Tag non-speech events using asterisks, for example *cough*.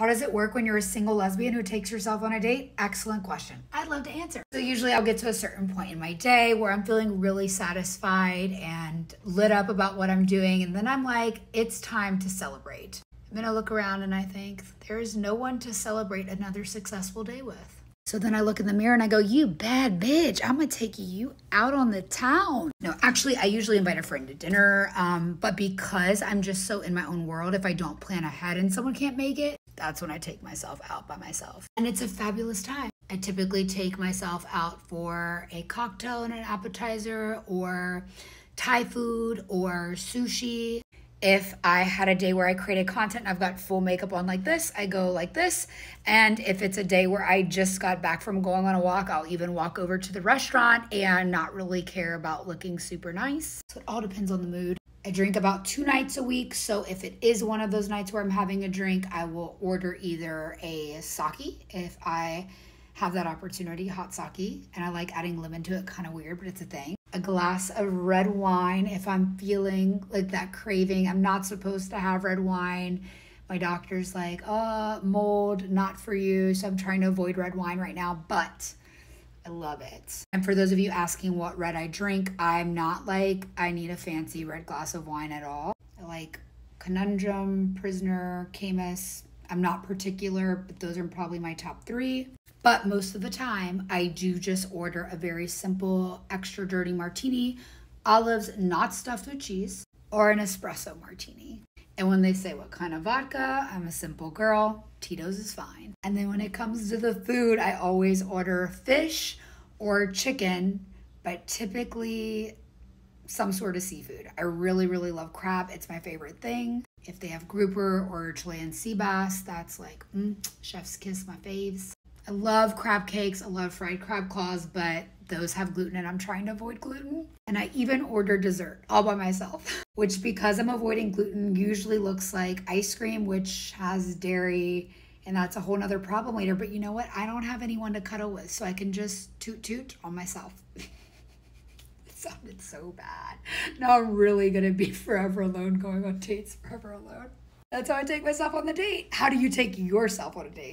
How does it work when you're a single lesbian who takes yourself on a date? Excellent question. I'd love to answer. So, usually I'll get to a certain point in my day where I'm feeling really satisfied and lit up about what I'm doing. And then I'm like, it's time to celebrate. I'm gonna look around and I think, there is no one to celebrate another successful day with. So then I look in the mirror and I go, You bad bitch, I'm gonna take you out on the town. No, actually, I usually invite a friend to dinner. Um, but because I'm just so in my own world, if I don't plan ahead and someone can't make it, that's when I take myself out by myself. And it's a fabulous time. I typically take myself out for a cocktail and an appetizer or Thai food or sushi if I had a day where I created content and I've got full makeup on like this, I go like this. And if it's a day where I just got back from going on a walk, I'll even walk over to the restaurant and not really care about looking super nice. So it all depends on the mood. I drink about two nights a week. So if it is one of those nights where I'm having a drink, I will order either a sake if I have that opportunity, hot sake. And I like adding lemon to it, kind of weird, but it's a thing a glass of red wine if I'm feeling like that craving. I'm not supposed to have red wine. My doctor's like, uh, mold, not for you. So I'm trying to avoid red wine right now, but I love it. And for those of you asking what red I drink, I'm not like I need a fancy red glass of wine at all. I like Conundrum, Prisoner, Caymus. I'm not particular, but those are probably my top three. But most of the time, I do just order a very simple extra dirty martini, olives not stuffed with cheese, or an espresso martini. And when they say what kind of vodka, I'm a simple girl. Tito's is fine. And then when it comes to the food, I always order fish or chicken, but typically some sort of seafood. I really, really love crab. It's my favorite thing. If they have grouper or Chilean sea bass, that's like mm, chef's kiss, my faves. I love crab cakes. I love fried crab claws, but those have gluten and I'm trying to avoid gluten. And I even order dessert all by myself, *laughs* which because I'm avoiding gluten usually looks like ice cream, which has dairy. And that's a whole nother problem later. But you know what? I don't have anyone to cuddle with, so I can just toot toot on myself. *laughs* it sounded so bad. Now I'm really gonna be *laughs* forever alone, going on dates forever alone. That's how I take myself on the date. How do you take yourself on a date?